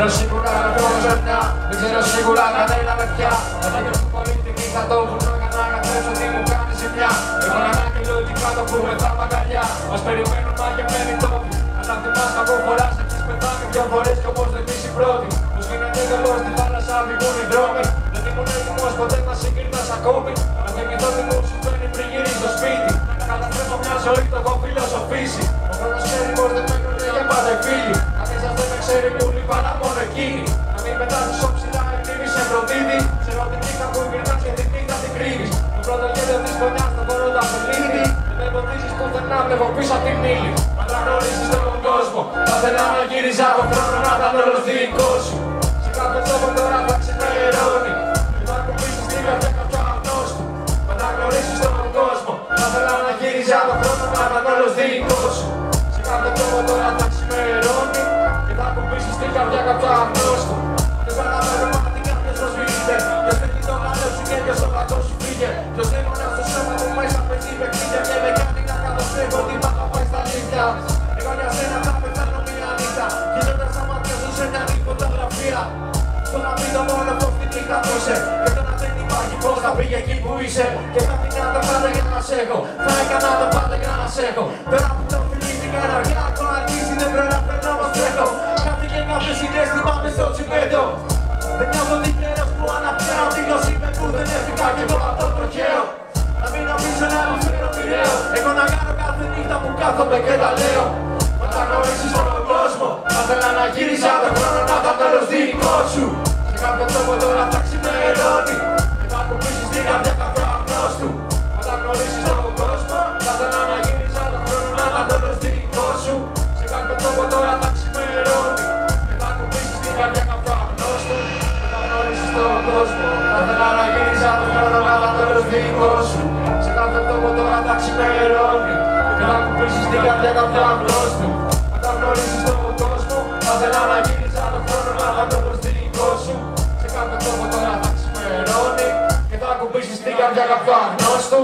Δεν ξέρω σίγουρα να πω ζερνιά Δεν ξέρω σίγουρα κανένα με πια Θα γίνω στην πολιτική θα το βρω για να καθέσω τι μου κάνει ζημιά Έχω ένα άγγελο εκεί κάτω που με τα μαγκαλιά Μας περιμένουν μαγεμένοι τόποι Αλλά θυμάσαι από φοράς έχεις πεθάνει δυο φορές κι όπως δεν είσαι πρώτη Πως γίνεται καλό στη θάλασσα βγουν οι δρόμοι Δεν ήμουν έτοιμος ποτέ να συγκρίνας ακόμη Να θυμηθώ τι μου συμβαίνει πριν γυρίσει στο σπίτι Να καταθέσω μια ζωή το έχω φιλοσοφήσει πουθενά βλέπω πίσω απ' την ύλη. Μα να γνωρίσεις τον κόσμο. Θα ήθελα να γύριζα από χρόνο να ήταν όλος δικό σου Σε κάποιο τόπο τώρα θα ξημερώνει. Θα ακουμπήσεις την καρδιά κάποιο αγνώστου. Μα να γνωρίσεις τον κόσμο. Θα ήθελα να γύριζα από χρόνο να ήταν όλος δικό σου Σε κάποιο τόπο τώρα θα ξημερώνει. Και θα ακουμπήσεις την καρδιά κάποιο αγνώστου. Και σαν να βρω μάτι κάποιος το σβήνεται Ποιος πέτει το μυαλό σου και ποιος το πατώ σου φύγε. Ποιος δαίμονας στο σώμα μου μέσα παίζει παιχνίδια Και με κάνει να καταστρέφω την μάχα πάει στα αλήθεια Εγώ για σένα θα πεθάνω μια νύχτα Κοιτώντας τα μάτια σου σε μια φωτογραφία Στο να πει το μόνο πως την νύχτα που είσαι Και το να δεν υπάρχει πως θα πήγε εκεί που είσαι Και θα πήγα τα πάντα για να σε έχω Θα έκανα τα πάντα για να σε έχω Πέρα από το φιλί την καραγιά έχω αρχίσει δεν πρέπει να περνάω πως τρέχω Κάτι και κάποιο συνέστημα μες στο τσιπέντο Δεν νιώθω τυχερός που αναπτύσσω Τη γλώσσα είπε που δεν έφυγα κι εγώ από το τροχαίο Να μην αφήσω να μου κάθε νύχτα που κάθομαι και τα λέω. Μα τα γνωρίσεις στον κόσμο Θα ήθελα να γύρισα το χρόνο να ήταν τέλος δικό σου. Σε κάποιο τρόπο τώρα θα ξημερώνει Και θα ακουμπήσεις την καρδιά κάποιο αγνώστου Μα τα γνωρίσεις στον κόσμο Θα ήθελα να γύρισα το χρόνο να ήταν τέλος δικό σου. Σε κάποιο τρόπο τώρα θα ξημερώνει Και θα ακουμπήσεις την καρδιά κάποιο αγνώστου Μα τα γνωρίσεις στον κόσμο Θα ήθελα να γύρισα το χρόνο να ήταν τέλος δικό σου. Σε κάποιο τρόπο τώρα θα ξημερώνει Και θα ακουμπήσεις την καρδιά κάποιο αγνώστου Μα τα γνωρίσεις στον κόσμο. Θα ήθελα να γύρισα το χρόνο να ήταν τέλος δικό σου. Σε κάποιο τρόπο τώρα θα ξημερώνει. Και θα ακουμπήσεις την καρδιά κάποιο αγνώστου